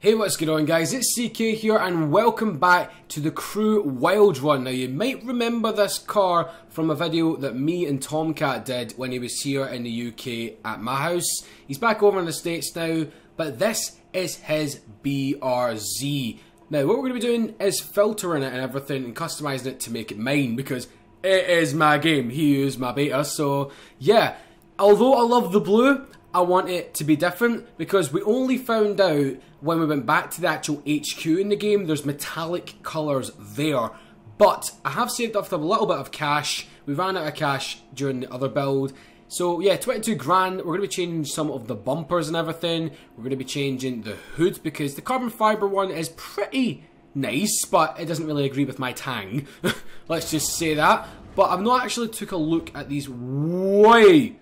Hey what's going on guys, it's EK here and welcome back to the Crew Wild Run. Now you might remember this car from a video that me and Tomcat did when he was here in the UK at my house. He's back over in the States now, but this is his BRZ. Now what we're going to be doing is filtering it and everything and customizing it to make it mine because it is my game, he is my beta, so yeah. Although I love the blue, I want it to be different because we only found out when we went back to the actual HQ in the game, there's metallic colours there. But I have saved up a little bit of cash. We ran out of cash during the other build. So yeah, 22 grand. We're going to be changing some of the bumpers and everything. We're going to be changing the hood because the carbon fibre one is pretty nice, but it doesn't really agree with my tang. Let's just say that. But I've not actually took a look at these way.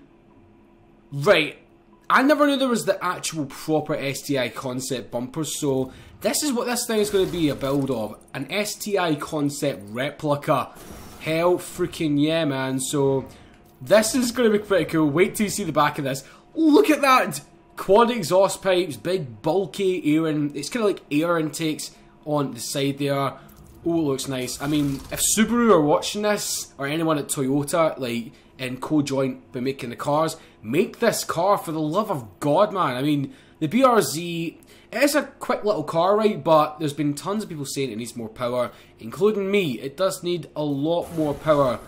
Right, I never knew there was the actual proper STI concept bumpers, so this is what this thing is going to be a build of. An STI concept replica. Hell freaking yeah, man. So, this is going to be pretty cool. Wait till you see the back of this. Look at that! Quad exhaust pipes, big bulky air, and it's kind of like air intakes on the side there. Oh, it looks nice. I mean, if Subaru are watching this, or anyone at Toyota, like, and co-joint by making the cars. Make this car for the love of God, man. I mean, the BRZ is a quick little car, right? But there's been tons of people saying it needs more power, including me. It does need a lot more power.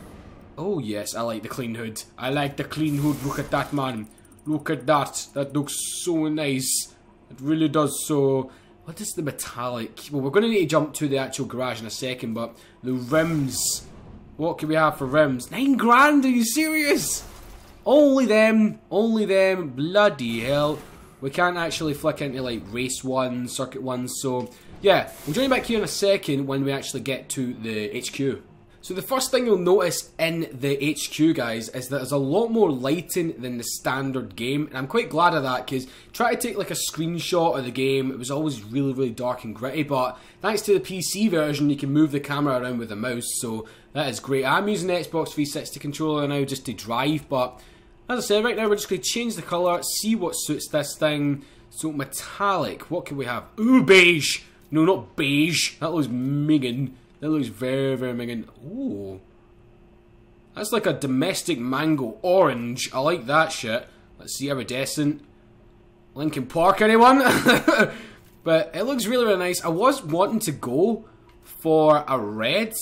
Oh yes, I like the clean hood. I like the clean hood. Look at that, man. Look at that. That looks so nice. It really does. So, what is the metallic? Well, we're going to need to jump to the actual garage in a second, but the rims what can we have for rims? Nine grand? Are you serious? Only them. Only them. Bloody hell. We can't actually flick into like race one, circuit one. So yeah, we'll join you back here in a second when we actually get to the HQ. So the first thing you'll notice in the HQ, guys, is that there's a lot more lighting than the standard game, and I'm quite glad of that, because try to take like a screenshot of the game, it was always really, really dark and gritty, but thanks to the PC version, you can move the camera around with the mouse, so that is great. I'm using the Xbox 360 controller now just to drive, but as I said, right now we're just going to change the colour, see what suits this thing. So metallic, what can we have? Ooh, beige! No, not beige, that looks Megan. That looks very, very minging. Ooh. That's like a domestic mango orange. I like that shit. Let's see, iridescent. Linkin Park, anyone? but it looks really, really nice. I was wanting to go for a red.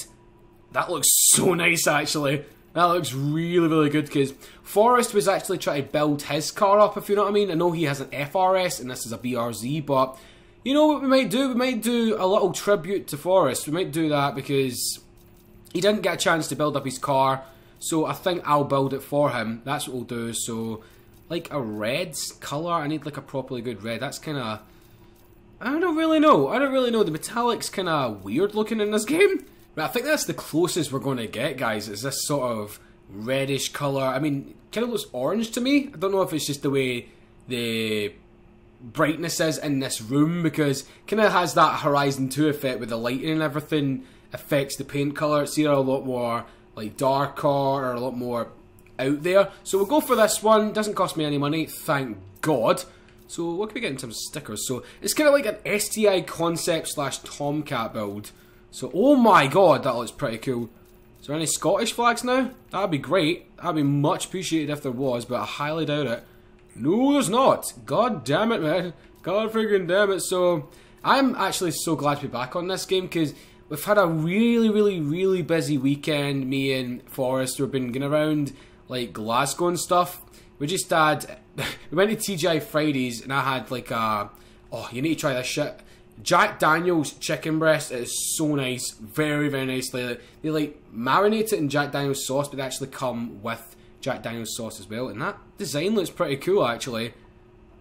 That looks so nice, actually. That looks really, really good because Forrest was actually trying to build his car up, if you know what I mean. I know he has an FRS and this is a BRZ, but you know what we might do? We might do a little tribute to Forrest. We might do that because he didn't get a chance to build up his car. So I think I'll build it for him. That's what we'll do. So, like a red colour. I need like a properly good red. That's kind of... I don't really know. I don't really know. The metallic's kind of weird looking in this game. But I think that's the closest we're going to get, guys. Is this sort of reddish colour. I mean, kind of looks orange to me. I don't know if it's just the way the brightness is in this room because kind of has that Horizon 2 effect with the lighting and everything affects the paint colour. It's either a lot more like darker or a lot more out there. So we'll go for this one. Doesn't cost me any money, thank God. So what can we get in terms of stickers? So it's kind of like an STI concept slash Tomcat build. So oh my God, that looks pretty cool. Is there any Scottish flags now? That'd be great. That'd be much appreciated if there was, but I highly doubt it. No, there's not. God damn it, man. God freaking damn it. So, I'm actually so glad to be back on this game because we've had a really, really, really busy weekend. Me and Forrest, we've been going around like Glasgow and stuff. We just had, we went to TGI Fridays and I had like a, oh, you need to try this shit. Jack Daniels chicken breast is so nice, very very nicely. They like marinate it in Jack Daniels sauce, but they actually come with Jack Daniels sauce as well. And that design looks pretty cool, actually.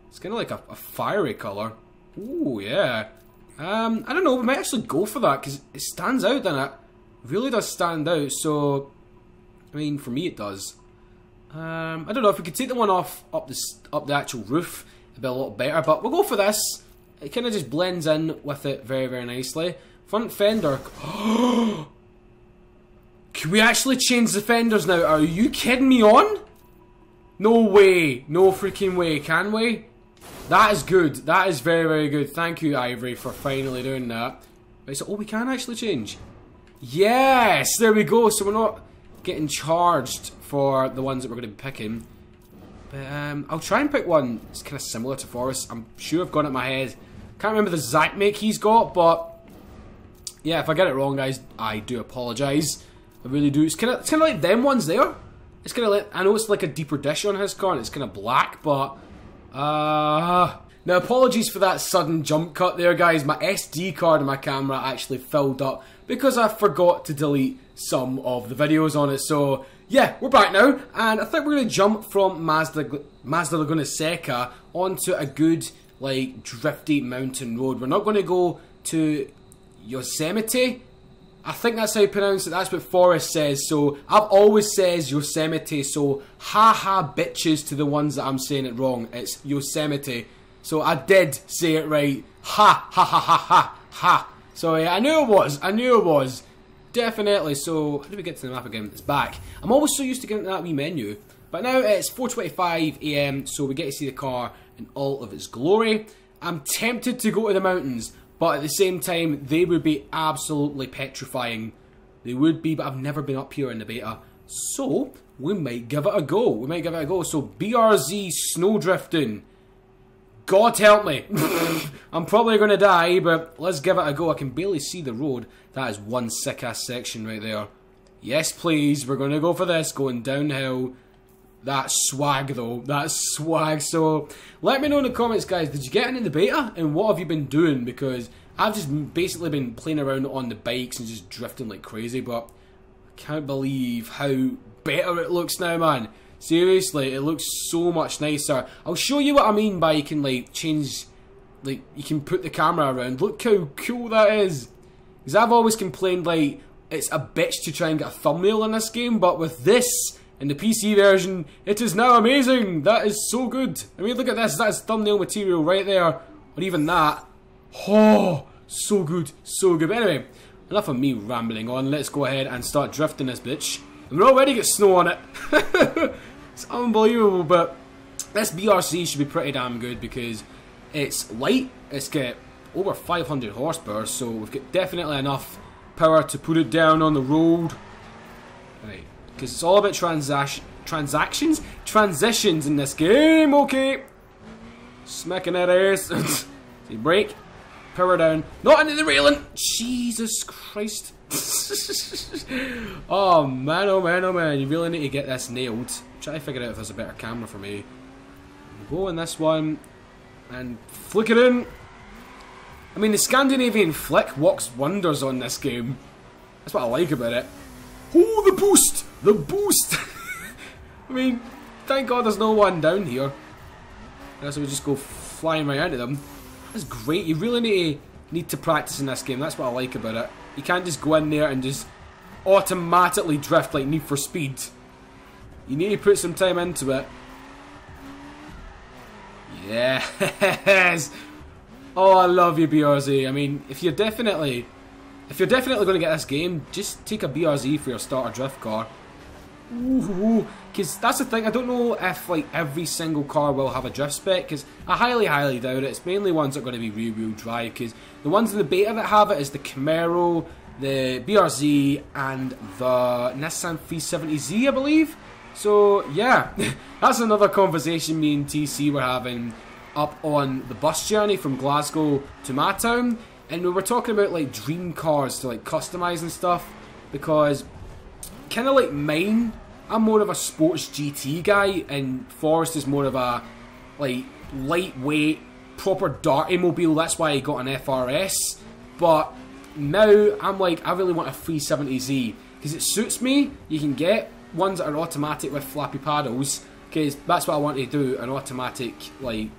It's kind of like a, a, fiery colour. Ooh, yeah. Um, I don't know, we might actually go for that, because it stands out, doesn't it? really does stand out, so... I mean, for me it does. Um, I don't know, if we could take the one off up the, up the actual roof, it'd be a lot better, but we'll go for this. It kind of just blends in with it very, very nicely. Front fender. Can we actually change the fenders now? Are you kidding me on? No way. No freaking way. Can we? That is good. That is very, very good. Thank you, Ivory, for finally doing that. Right, so, oh, we can actually change. Yes! There we go. So we're not getting charged for the ones that we're going to be picking. But um, I'll try and pick one It's kind of similar to Forrest. I'm sure I've it in my head. Can't remember the exact make he's got, but... Yeah, if I get it wrong, guys, I do apologise. I really do. It's kind of it's kind of like them ones there. It's kind of like I know it's like a deeper dish on his car, and it's kind of black, but uh now apologies for that sudden jump cut there, guys. My SD card in my camera actually filled up because I forgot to delete some of the videos on it. So yeah, we're back now, and I think we're gonna jump from Mazda Mazda Laguna Seca onto a good like drifty mountain road. We're not gonna go to Yosemite I think that's how you pronounce it. That's what Forrest says. So I've always says Yosemite. So ha ha bitches to the ones that I'm saying it wrong. It's Yosemite. So I did say it right. Ha ha ha ha ha ha. So yeah, I knew it was. I knew it was. Definitely. So how do we get to the map again? It's back. I'm always so used to getting to that wee menu. But now it's 4.25 a.m. So we get to see the car in all of its glory. I'm tempted to go to the mountains. But at the same time, they would be absolutely petrifying. They would be, but I've never been up here in the beta. So, we might give it a go. We might give it a go. So, BRZ snowdrifting. God help me. I'm probably going to die, but let's give it a go. I can barely see the road. That is one sick-ass section right there. Yes, please. We're going to go for this. Going downhill. That swag though. That swag. So let me know in the comments, guys. Did you get into the beta and what have you been doing? Because I've just basically been playing around on the bikes and just drifting like crazy. But I can't believe how better it looks now, man. Seriously, it looks so much nicer. I'll show you what I mean by you can like change, like you can put the camera around. Look how cool that is. Because I've always complained like it's a bitch to try and get a thumbnail in this game, but with this in the PC version, it is now amazing! That is so good! I mean, look at this, that is thumbnail material right there. Or even that. Oh, so good, so good. But anyway, enough of me rambling on. Let's go ahead and start drifting this bitch. And we already get snow on it. it's unbelievable, but this BRZ should be pretty damn good because it's light. It's got over 500 horsepower, so we've got definitely enough power to put it down on the road. Right, because it's all about transaction transactions? Transitions in this game, okay. Smacking that ass. See, brake. Power down. Not into the railing. Jesus Christ. oh man, oh man, oh man. You really need to get this nailed. Try to figure out if there's a better camera for me. Go in this one. And flick it in. I mean, the Scandinavian flick works wonders on this game. That's what I like about it. Oh, the boost! The boost! I mean, thank God there's no one down here. Unless we just go flying right into them. That's great. You really need to, need to practice in this game. That's what I like about it. You can't just go in there and just automatically drift like Need for Speed. You need to put some time into it. Yes! Oh, I love you, BRZ. I mean, if you're definitely... If you're definitely going to get this game, just take a BRZ for your starter drift car. Because that's the thing, I don't know if like every single car will have a drift spec, because I highly, highly doubt it. It's mainly ones that are going to be rear-wheel drive, because the ones in the beta that have it is the Camaro, the BRZ, and the Nissan 370Z, I believe. So, yeah, that's another conversation me and TC were having up on the bus journey from Glasgow to my town, and we were talking about like dream cars to like customize and stuff, because kind of like mine, I'm more of a sports GT guy, and Forrest is more of a like lightweight, proper darty mobile. That's why I got an FRS. But now I'm like, I really want a 370Z because it suits me. You can get ones that are automatic with flappy paddles because that's what I want to do. An automatic like.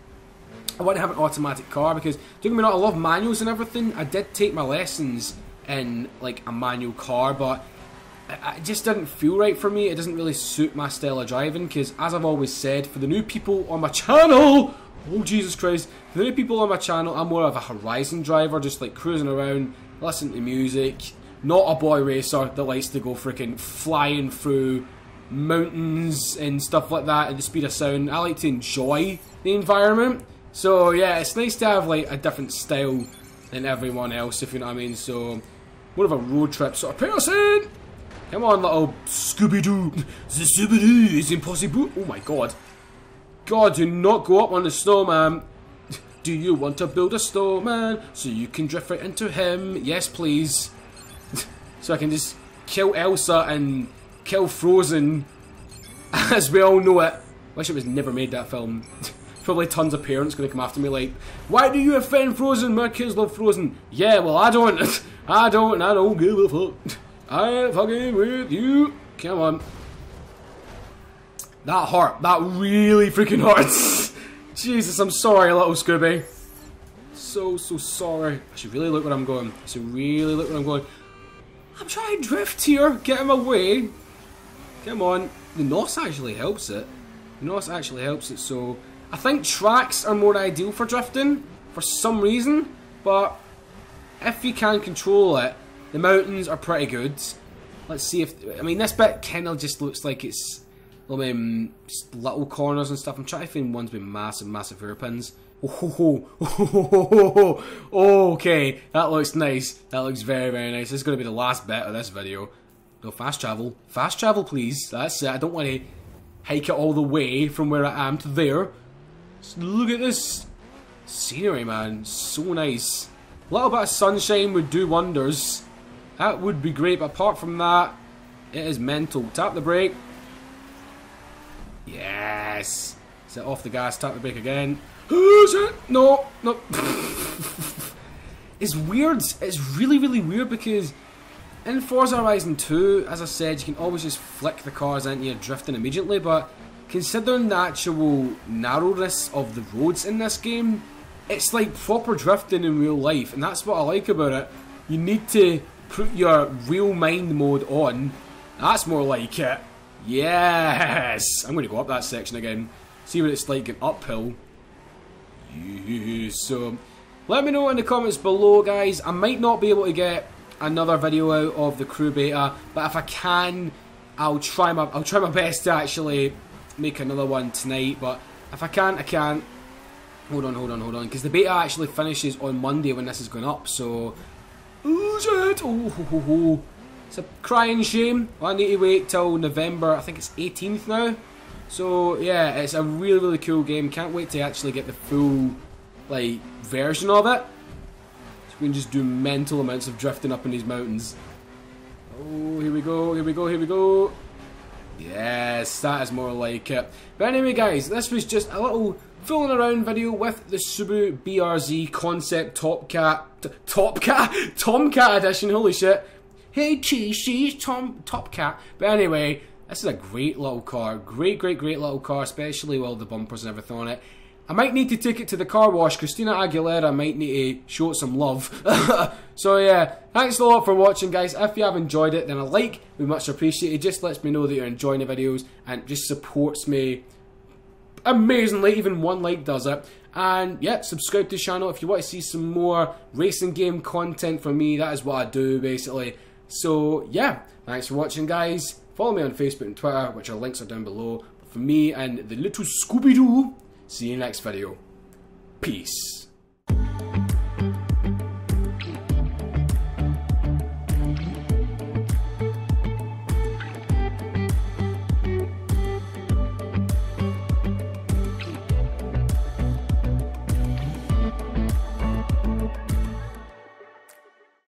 I want to have an automatic car because, don't get me wrong, I love manuals and everything. I did take my lessons in like a manual car, but it just didn't feel right for me. It doesn't really suit my style of driving because, as I've always said, for the new people on my channel, oh Jesus Christ, for the new people on my channel, I'm more of a Horizon driver, just like cruising around, listening to music, not a boy racer that likes to go freaking flying through mountains and stuff like that at the speed of sound. I like to enjoy the environment. So yeah, it's nice to have like a different style than everyone else, if you know what I mean. So more of a road trip sort of person. Come on, little Scooby-Doo. The Scooby-Doo is impossible. Oh my god. God, do not go up on the snowman. Do you want to build a snowman so you can drift right into him? Yes, please. so I can just kill Elsa and kill Frozen as we all know it. Wish it was never made that film. Probably tons of parents gonna come after me like, Why do you offend Frozen? My kids love Frozen. Yeah, well I don't. I don't I don't give a fuck. I ain't fucking with you. Come on. That hurt. That really freaking hurts. Jesus, I'm sorry, little Scooby. So, so sorry. I should really look where I'm going. I should really look where I'm going. I'm trying to drift here. Get him away. Come on. The NOS actually helps it. The NOS actually helps it, so... I think tracks are more ideal for drifting, for some reason, but if you can control it, the mountains are pretty good. Let's see if... I mean, this bit kind of just looks like it's um, little corners and stuff. I'm trying to find ones with massive, massive hairpins. Oh, oh, oh, okay, that looks nice. That looks very, very nice. This is going to be the last bit of this video. No, fast travel. Fast travel, please. That's it. I don't want to hike it all the way from where I am to there. Look at this scenery, man. So nice. A little bit of sunshine would do wonders. That would be great, but apart from that, it is mental. Tap the brake. Yes. Set off the gas, tap the brake again. Who's it? no, no. it's weird. It's really, really weird because in Forza Horizon 2, as I said, you can always just flick the cars into you drifting immediately, but considering the actual narrowness of the roads in this game, it's like proper drifting in real life, and that's what I like about it. You need to put your real mind mode on. That's more like it. Yes! I'm going to go up that section again. See what it's like in uphill. Yes. So, let me know in the comments below, guys. I might not be able to get another video out of the crew beta, but if I can, I'll try my I'll try my best to actually make another one tonight. But if I can't, I can't. Hold on, hold on, hold on, because the beta actually finishes on Monday when this is going up. So, shit! Oh, ho, ho, ho. It's a crying shame. I need to wait till November. I think it's 18th now. So yeah, it's a really really cool game. Can't wait to actually get the full like version of it. So we can just do mental amounts of drifting up in these mountains. Oh, here we go, here we go, here we go. Yes, that is more like it. But anyway guys, this was just a little fooling around video with the Subaru BRZ Concept Top Cat, Top Cat, Tomcat Edition, holy shit. Hey cheese, she's Tom, Top Cat. But anyway, this is a great little car. Great, great, great little car, especially with all the bumpers and everything on it. I might need to take it to the car wash. Christina Aguilera might need to show it some love. so yeah, thanks a lot for watching guys. If you have enjoyed it, then a like would much appreciated. Just lets me know that you're enjoying the videos and just supports me amazingly. Even one like does it. And yeah, subscribe to the channel if you want to see some more racing game content from me. That is what I do basically. So yeah, thanks for watching guys. Follow me on Facebook and Twitter, which our links are down below. But for me and the little Scooby-Doo, see you next video. Peace.